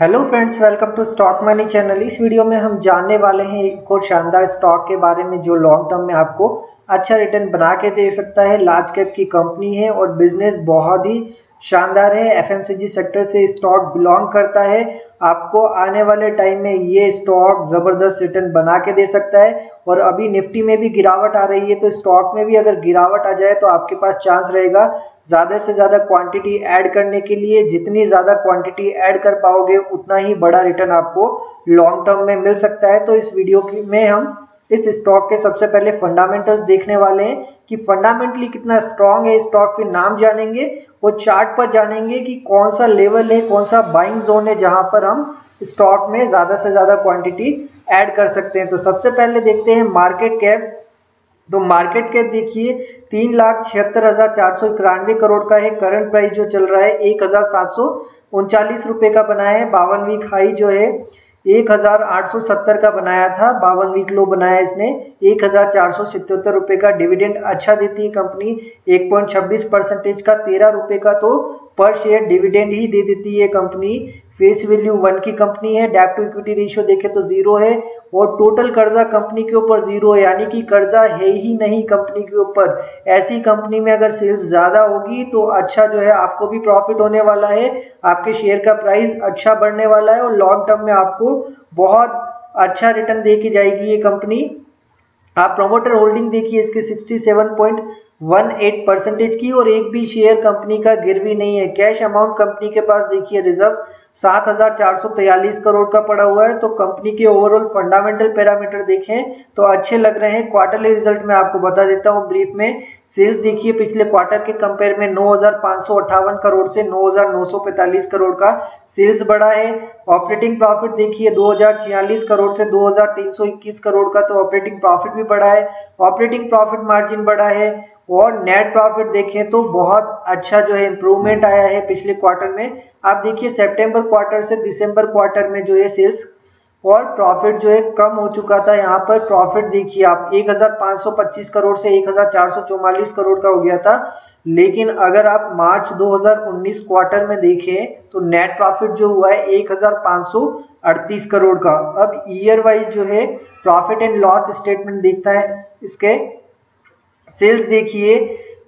Hello friends welcome to stock money channel इस video में हम जानने वाले हैं एक और शानदार स्टॉक के बारे में जो लॉन्ग टर्म में आपको अच्छा रिटर्न बना के दे सकता है। लार्ज कैप की कंपनी है और बिज़नेस बहुत ही शानदार है। एफएमसीजी सेक्टर से स्टॉक बिलोंग करता है। आपको आने वाले टाइम में ये स्टॉक ज़बरदस्त रिटर्न बना के दे सकता है। और अभी निफ्टी में भी गिरावट आ रही है तो स्टॉक में भी अगर गिरावट आ जाए तो आपके पास चांस रहेगा। ज़्यादा से ज़्यादा क्वांटिटी ऐड करने के लिए जितनी ज़्यादा क्वांटिटी ऐड कर पाओगे, उतना ही बड़ा रिटर्न आपको लॉन्ग टर्म में मिल सकता है। तो इस वीडियो की में हम इस स्टॉक के सबसे पहले फंडामेंटल्स देखने वाले हैं कि फंडामेंटली कितना स्ट्रांग है। स्टॉक फिर नाम जानेंगे, वो चार्ट पर जानेंगे कि कौन सा लेवल है, कौन सा बाइंग जोन है जहाँ पर हम स्टॉक में ज़्यादा से ज़्यादा क्वांटिटी ऐड कर सकते हैं। तो सबसे पहले देखते हैं मार्केट कैप तो मार्केट कैप देखिए, तीन लाख छिहत्तर हज़ार चार सौ इक्यानवे करोड़ का है करंट प्राइस जो चल रहा है, एक हज़ार सात सौ उनचालीस रुपए का बना है, बावन वीक हाई जो है, एक हज़ार आठ सौ सत्तर का बनाया था, बावन वीक लो बनाया इसने, एक हज़ार चार सौ सितर रुपए का डिविडेंड अच्छा देती है कंपनी एक पॉइंट छब्बीस परसेंटेज का तेरह रुपए का तो पर शेयर डिविडेंड ही दे देती है कंपनी फेस वैल्यू वन की कंपनी है डेप टू इक्विटी रेशियो देखे तो ज़ीरो है, और टोटल कर्जा कंपनी के ऊपर ज़ीरो है, यानी कि कर्जा है ही नहीं कंपनी के ऊपर। ऐसी कंपनी में अगर सेल्स ज़्यादा होगी तो अच्छा जो है, आपको भी प्रॉफिट होने वाला है, आपके शेयर का प्राइस अच्छा बढ़ने वाला है, और लॉन्ग टर्म में आपको बहुत अच्छा रिटर्न दे जाएगी ये कंपनी। आप प्रोमोटर होल्डिंग देखिए, इसके 67.18 परसेंटेज की और एक भी शेयर कंपनी का गिरवी नहीं है। कैश अमाउंट कंपनी के पास देखिए रिज़र्व सात हज़ार चार सौ तैयलीस करोड़ का पड़ा हुआ है। तो कंपनी के ओवरऑल फंडामेंटल पैरामीटर देखें तो अच्छे लग रहे हैं। क्वार्टरली रिज़ल्ट में आपको बता देता हूँ ब्रीफ में। सेल्स देखिए, पिछले क्वार्टर के कंपेयर में नौ हज़ार पाँच सौ अट्ठावन करोड़ से नौ हज़ार नौ सौ पैंतालीस करोड़ का सेल्स बढ़ा है। ऑपरेटिंग प्रॉफिट देखिए, दो हज़ार छियालीस करोड़ से दो हज़ार तीन सौ इक्कीस करोड़ का तो ऑपरेटिंग प्रॉफिट भी बढ़ा है। ऑपरेटिंग प्रॉफिट मार्जिन बढ़ा है और नेट प्रॉफिट देखें तो बहुत अच्छा जो है इंप्रूवमेंट आया है पिछले क्वार्टर में। आप देखिए, सितंबर क्वार्टर से दिसंबर क्वार्टर में जो है सेल्स और प्रॉफिट जो है कम हो चुका था। यहाँ पर प्रॉफिट देखिए आप 1525 करोड़ से 1444 करोड़ का हो गया था। लेकिन अगर आप मार्च 2019 क्वार्टर में देखें तो नेट प्रॉफिट जो हुआ है 1538 करोड़ का। अब ईयर वाइज जो है प्रॉफिट एंड लॉस स्टेटमेंट देखता है इसके। सेल्स देखिए,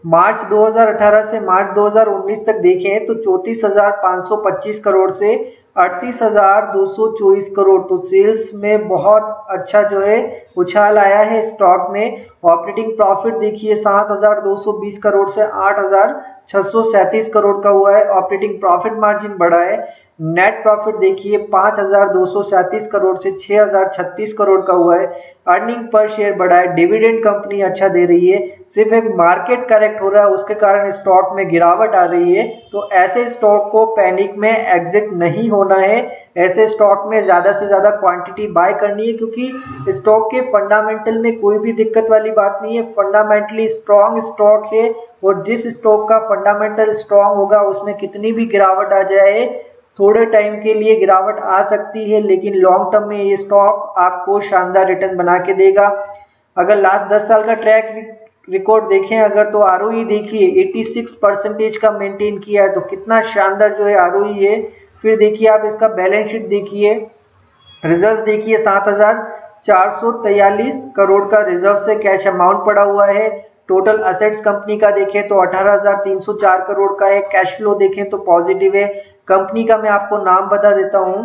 मार्च 2018 से मार्च 2019 तक देखें तो चौतीस करोड़ से अड़तीस हज़ार दो सौ चौबीस करोड़। तो सेल्स में बहुत अच्छा जो है, उछाल आया है स्टॉक में। ऑपरेटिंग प्रॉफिट देखिए, सात हज़ार दो सौ बीस करोड़ से आठ हज़ार छह सौ सैंतीस करोड़ का हुआ है। ऑपरेटिंग प्रॉफिट मार्जिन बढ़ा है। नेट प्रॉफिट देखिए, पाँच हज़ार दो सौ सैंतीस करोड़ से छह हज़ार छत्तीस करोड़ का हुआ है। अर्निंग पर शेयर बढ़ा है। डिविडेंड कंपनी अच्छा दे रही है। सिर्फ़ एक मार्केट करेक्ट हो रहा है, उसके कारण स्टॉक में गिरावट आ रही है तो ऐसे स्टॉक को पैनिक में एग्जिट नहीं होना है। ऐसे स्टॉक में ज़्यादा से ज़्यादा क्वांटिटी बाय करनी है, क्योंकि स्टॉक के फंडामेंटल में कोई भी दिक्कत वाली बात नहीं है। फंडामेंटली स्ट्रॉन्ग स्टॉक है, और जिस स्टॉक का फंडामेंटल स्ट्रॉन्ग होगा, उसमें कितनी भी गिरावट आ जाए, थोड़े टाइम के लिए गिरावट आ सकती है, लेकिन लॉन्ग टर्म में ये स्टॉक आपको शानदार रिटर्न बना के देगा। अगर लास्ट 10 साल का ट्रैक रिकॉर्ड देखें अगर तो आर देखिए 86 परसेंटेज का मेंटेन किया है तो कितना शानदार जो है आर है फिर देखिए आप इसका बैलेंस शीट देखिए रिज़र्व देखिए सात हज़ार चार सौ तैयलीस करोड़ का रिज़र्व से कैश अमाउंट पड़ा हुआ है। टोटल असेट्स कंपनी का देखें तो 18,304 करोड़ का है। कैश फ्लो देखें तो पॉजिटिव है। कंपनी का मैं आपको नाम बता देता हूँ।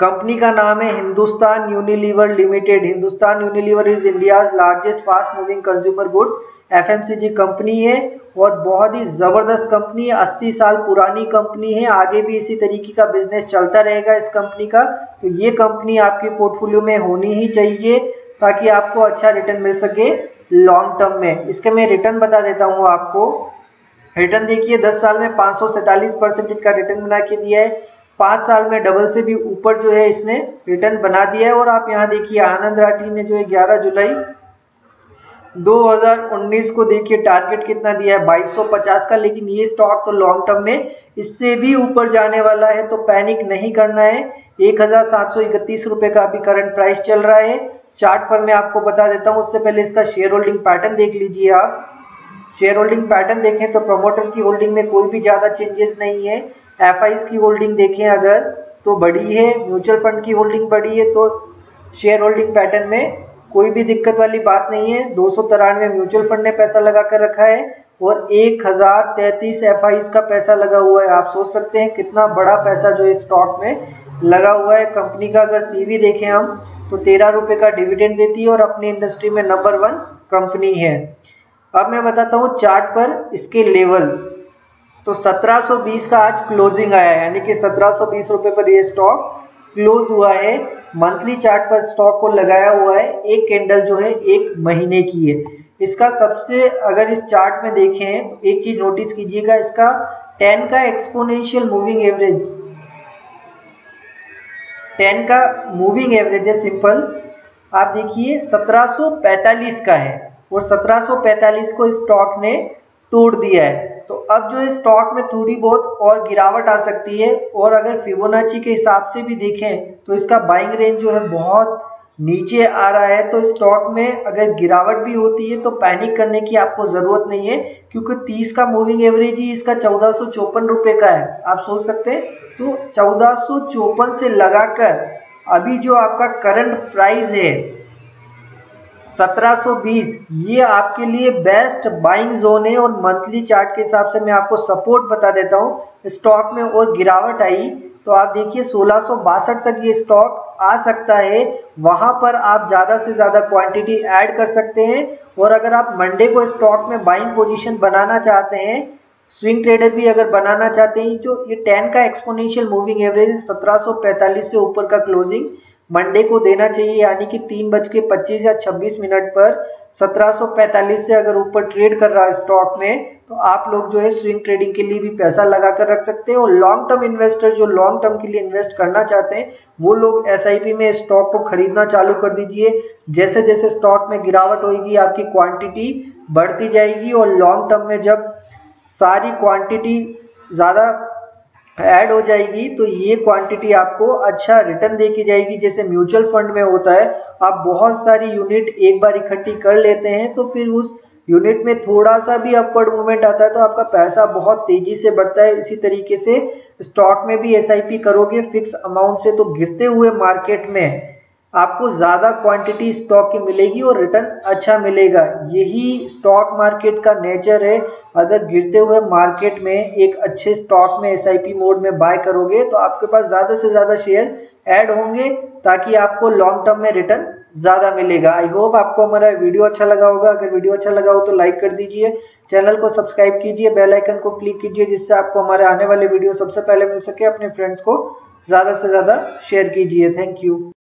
कंपनी का नाम है Hindustan Unilever limited. Hindustan Unilever is India largest fast moving consumer goods. FMCG company है और बहुत ही ज़बरदस्त कंपनी है। 80 साल पुरानी कंपनी है। आगे भी इसी तरीके का बिज़नेस चलता रहेगा इस कंपनी का। तो ये कंपनी आपके पोर्टफोलियो में होनी ही चाहिए ताकि आपको अच्छा रिटर्न मिल सके लॉन्ग टर्म में। इसके मैं रिटर्न बता देता हूँ आपको। रिटर्न देखिए 10 साल में पाँच परसेंटेज का रिटर्न बना के दिया है। पाँच साल में डबल से भी ऊपर जो है इसने रिटर्न बना दिया है और आप यहाँ देखिए आनंद राठी ने जो है 11 जुलाई 2019 को देखिए टारगेट कितना दिया है 2250 का, लेकिन ये स्टॉक तो लॉन्ग टर्म में इससे भी ऊपर जाने वाला है तो पैनिक नहीं करना है। एक हज़ार सात सौ इकतीस रुपए का अभी करंट प्राइस चल रहा है। चार्ट पर मैं आपको बता देता हूँ, उससे पहले इसका शेयर होल्डिंग पैटर्न देख लीजिए आप। शेयर होल्डिंग पैटर्न देखें तो प्रमोटर की होल्डिंग में कोई भी ज़्यादा चेंजेस नहीं है। एफ़ की होल्डिंग देखें अगर तो बड़ी है म्यूचुअल फंड की होल्डिंग बड़ी है तो शेयर होल्डिंग पैटर्न में कोई भी दिक्कत वाली बात नहीं है। दो सौ तिरानवे म्यूचुअल फंड ने पैसा लगा कर रखा है और एक हज़ार तैतीस एफ़ का पैसा लगा हुआ है। आप सोच सकते हैं कितना बड़ा पैसा जो इस स्टॉक में लगा हुआ है। कंपनी का अगर सीवी देखें हम तो तेरह रुपए का डिविडेंड देती है और अपनी इंडस्ट्री में नंबर वन कंपनी है। अब मैं बताता हूँ चार्ट पर इसके लेवल तो 1720 का आज क्लोजिंग आया है, यानी कि 1720 रुपए पर ये स्टॉक क्लोज हुआ है। मंथली चार्ट पर स्टॉक को लगाया हुआ है, एक कैंडल जो है, एक महीने की है। इसका सबसे, अगर इस चार्ट में देखें तो एक चीज़ नोटिस कीजिएगा, इसका 10 का एक्सपोनेंशियल मूविंग एवरेज 10 का मूविंग एवरेज है सिंपल आप देखिए 1745 का है, और 1745 को स्टॉक ने तोड़ दिया है। तो अब जो है स्टॉक में थोड़ी बहुत और गिरावट आ सकती है और अगर फिबोनाची के हिसाब से भी देखें तो इसका बाइंग रेंज जो है बहुत नीचे आ रहा है। तो स्टॉक में अगर गिरावट भी होती है तो पैनिक करने की आपको ज़रूरत नहीं है, क्योंकि 30 का मूविंग एवरेज ही इसका चौदह रुपए का है। आप सोच सकते हैं? तो चौदह से लगाकर अभी जो आपका करंट प्राइस है 1720 ये आपके लिए बेस्ट बाइंग जोन है और मंथली चार्ट के हिसाब से मैं आपको सपोर्ट बता देता हूँ। स्टॉक में और गिरावट आई तो आप देखिए सोलह तक ये स्टॉक आ सकता है। वहाँ पर आप ज़्यादा से ज़्यादा क्वांटिटी ऐड कर सकते हैं। और अगर आप मंडे को स्टॉक में बाइंग पोजीशन बनाना चाहते हैं स्विंग ट्रेडर भी अगर बनाना चाहते हैं, जो ये 10 का एक्सपोनेंशियल मूविंग एवरेज 1745 से ऊपर का क्लोजिंग मंडे को देना चाहिए, यानी कि तीन बज के पच्चीस या छब्बीस मिनट पर 1745 से अगर ऊपर ट्रेड कर रहा है स्टॉक में तो आप लोग जो है स्विंग ट्रेडिंग के लिए भी पैसा लगा कर रख सकते हैं और लॉन्ग टर्म इन्वेस्टर जो लॉन्ग टर्म के लिए इन्वेस्ट करना चाहते हैं, वो लोग एसआईपी में स्टॉक को खरीदना चालू कर दीजिए। जैसे जैसे स्टॉक में गिरावट होगी आपकी क्वांटिटी बढ़ती जाएगी और लॉन्ग टर्म में जब सारी क्वांटिटी ज़्यादा ऐड हो जाएगी तो ये क्वांटिटी आपको अच्छा रिटर्न दे के जाएगी। जैसे म्यूचुअल फंड में होता है, आप बहुत सारी यूनिट एक बार इकट्ठी कर लेते हैं तो फिर उस यूनिट में थोड़ा सा भी अपवर्ड मूवमेंट आता है तो आपका पैसा बहुत तेज़ी से बढ़ता है। इसी तरीके से स्टॉक में भी एसआईपी करोगे फिक्स अमाउंट से तो गिरते हुए मार्केट में। आपको ज़्यादा क्वांटिटी स्टॉक की मिलेगी और रिटर्न अच्छा मिलेगा। यही स्टॉक मार्केट का नेचर है। अगर गिरते हुए मार्केट में एक अच्छे स्टॉक में एसआईपी मोड में बाय करोगे तो आपके पास ज़्यादा से ज़्यादा शेयर ऐड होंगे ताकि आपको लॉन्ग टर्म में रिटर्न ज़्यादा मिलेगा। आई होप आपको हमारा वीडियो अच्छा लगा होगा। अगर वीडियो अच्छा लगा हो तो लाइक कर दीजिए। चैनल को सब्सक्राइब कीजिए। बेल आइकन को क्लिक कीजिए, जिससे आपको हमारे आने वाले वीडियो सबसे पहले मिल सके। अपने फ्रेंड्स को ज़्यादा से ज़्यादा शेयर कीजिए। Thank you